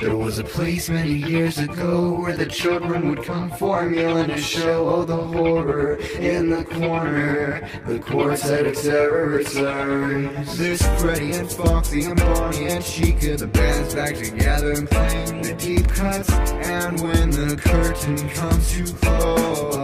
There was a place many years ago where the children would come for a meal and a show. Oh, the horror in the corner. The quartet of terror returns. There's Freddy and Foxy and Bonnie and Chica. The band's back together and playing the deep cuts. And when the curtain comes to close.